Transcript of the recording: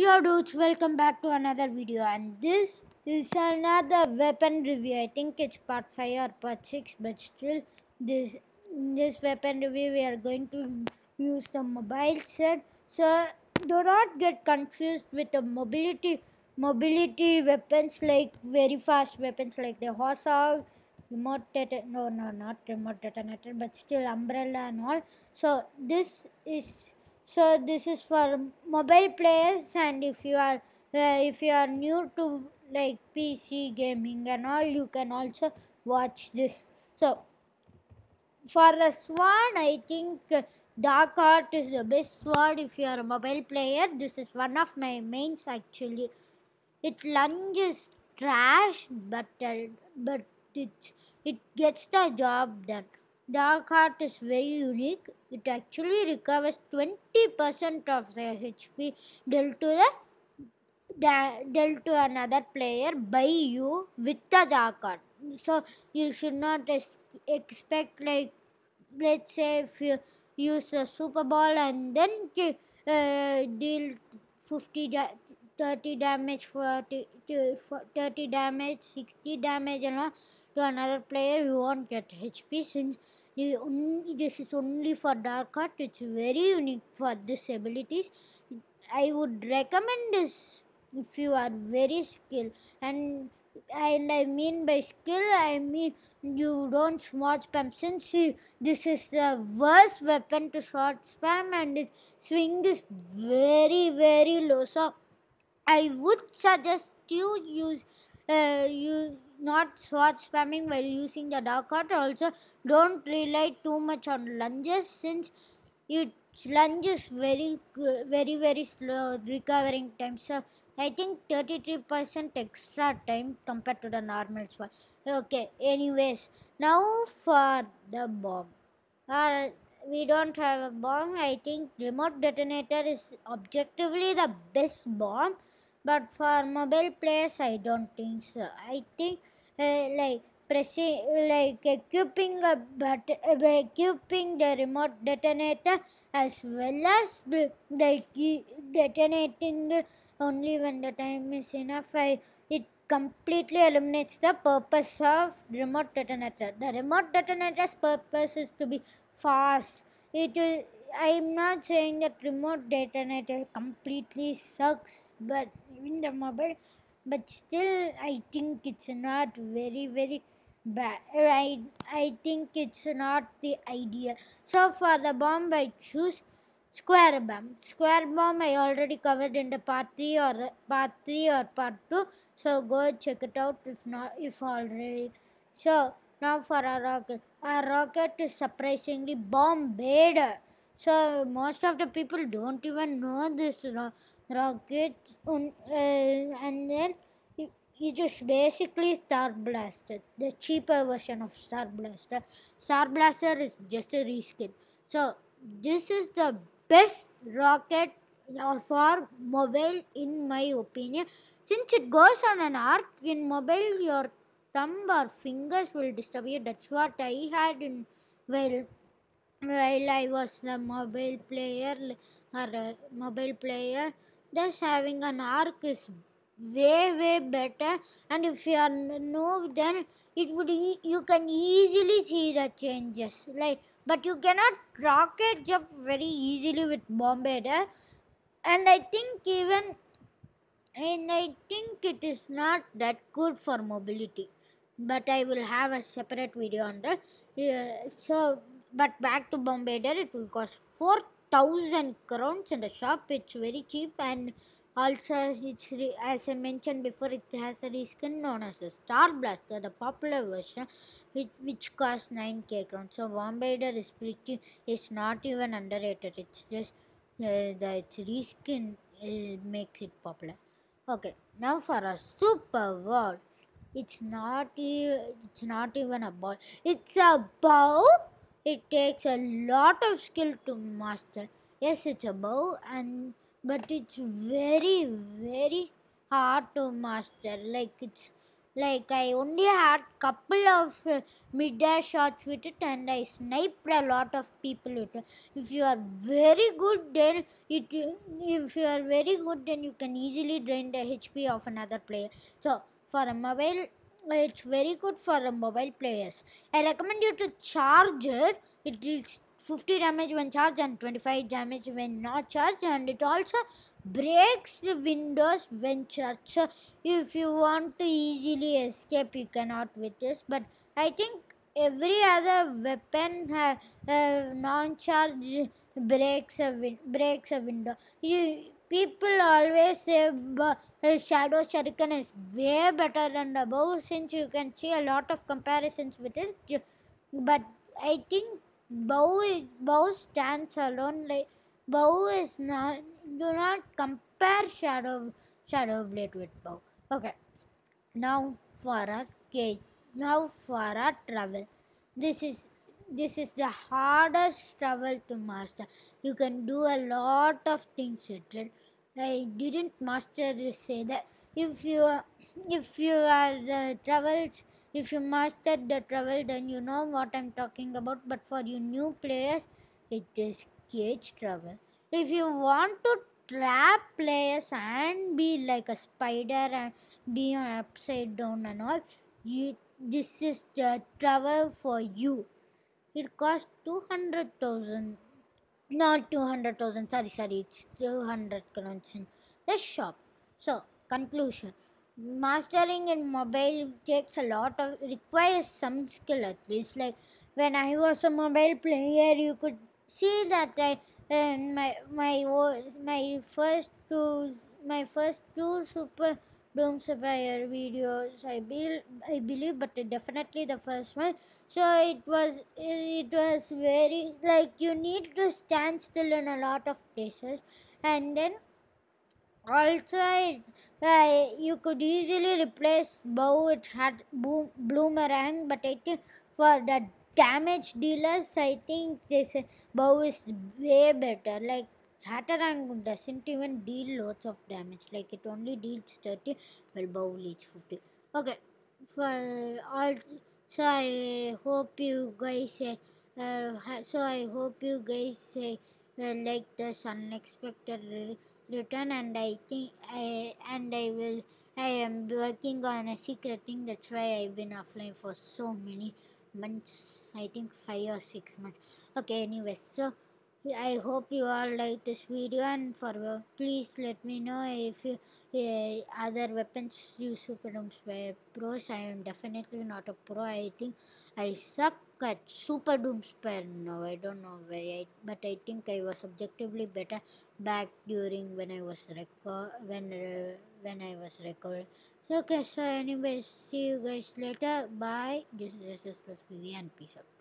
Yo dudes, welcome back to another video and this is another weapon review. I think it's part 5 or part 6 but still this, this weapon review we are going to use the mobile set. So do not get confused with the mobility mobility weapons like very fast weapons like the Hossog, remote detonator, no no not remote detonator but still umbrella and all. So this is so this is for mobile players and if you are uh, if you are new to like pc gaming and all you can also watch this. So for the sword i think uh, Dark Heart is the best sword if you are a mobile player. This is one of my mains actually. It lunges trash but uh, but it it gets the job done. Dark Heart is very unique. It actually recovers 20% of the HP dealt to the dealt to another player by you with the Dark. So you should not expect like let's say if you use a Super Ball and then uh, deal 50 da- 30 damage 40 30 damage 60 damage and all to another player you won't get HP since this is only for Dark Heart. It's very unique for this abilities. I would recommend this if you are very skilled. And and I mean by skill I mean you don't smart spam. Since this is the worst weapon to short spam and its swing is very very low. So I would suggest you use uh, you not sword spamming while using the Dark Heart also don't rely too much on lunges since it lunges very very very slow recovering time. So i think 33% extra time compared to the normal sword okay anyways now for the bomb. Uh, we don't have a bomb. I think remote detonator is objectively the best bomb but for mobile players i don't think so. I think like pressing like equipping a but uh, equipping the remote detonator as well as the, the detonating only when the time is enough. I, it completely eliminates the purpose of remote detonator. The remote detonator's purpose is to be fast. It is I'm not saying that remote detonator completely sucks, but in the mobile, but still, I think it's not very, very bad. I, I think it's not the idea. So, for the bomb, I choose square bomb. Square bomb, I already covered in the part 3 or part 3 or part 2. So, go check it out if not, if already. So, now for our rocket. Our rocket is surprisingly Bombardier. So most of the people don't even know this ro- rocket, un- uh, and then it, just basically Star Blaster, the cheaper version of Star Blaster. Star Blaster is just a reskin. So this is the best rocket uh, for mobile, in my opinion. Since it goes on an arc in mobile, your thumb or fingers will disappear. That's what I had in well while I was a mobile player or a mobile player, thus having an arc is way way better. And if you are new, then it would e- you can easily see the changes. Like, but you cannot rocket jump very easily with Bombardier. And I think even and I think it is not that good for mobility. But I will have a separate video on that. Yeah, so but back to Bombardier, it will cost 4000 crowns in the shop. It's very cheap and also it's as I mentioned before, it has a reskin known as the Star Blaster, the popular version, which, which costs 9k crowns. So Bombardier is pretty is not even underrated. It's just uh, the its reskin uh, makes it popular. Okay, now for a super ball. It's not it's not even a ball. It's a bow it takes a lot of skill to master yes it's a bow and but it's very very hard to master like it's like I only had couple of uh, mid-air shots with it and I sniped a lot of people with it. If you are very good then it if you are very good then you can easily drain the HP of another player. So for a mobile it's very good for mobile players. I recommend you to charge it. it deals 50 damage when charged and 25 damage when not charged and it also breaks the windows when charged. So if you want to easily escape you cannot with this but I think every other weapon have uh, non-charge breaks a breaks a window. You people always say Shadow Shuriken is way better than the bow since you can see a lot of comparisons with it. But I think bow is bow stands alone. Like bow is not. Do not compare Shadow Shadow Blade with bow. Okay. Now for our cage. Now for our trowel. This is this is the hardest trowel to master. You can do a lot of things with it. I didn't master this say that. If you are- if you are the trowels if you mastered the trowel then you know what I'm talking about. But for you new players it is cage trowel. If you want to trap players and be like a spider and be upside down and all you this is the trowel for you. It costs 200000 not 200000 sorry sorry. It's 200 crowns in the shop. So conclusion. Mastering in mobile takes a lot of requires some skill at least. Like when i was a mobile player you could see that i uh, my my my first two my first two super doom survivor videos i be, i believe but definitely the first one. So it was it was very like you need to stand still in a lot of places. And then also it, uh, you could easily replace bow it had boom, bloomerang but i think for the damage dealers i think this bow is way better. Like Satarang doesn't even deal lots of damage. Like it only deals 30 while bow deals 50 okay for all so i hope you guys uh, so i hope you guys uh, like this unexpected re- return and i think i and i will i am working on a secret thing. That's why i've been offline for so many months. I think five or six months. Okay anyways so I hope you all like this video and for uh, please let me know if you uh, other weapons use super Doomspire pros. I am definitely not a pro. I think I suck at super doomspire now. I don't know why, I, but I think I was objectively better back during when I was record when uh, when I was recording. So okay, so anyways, see you guys later. Bye. This is SS plus PV and peace out.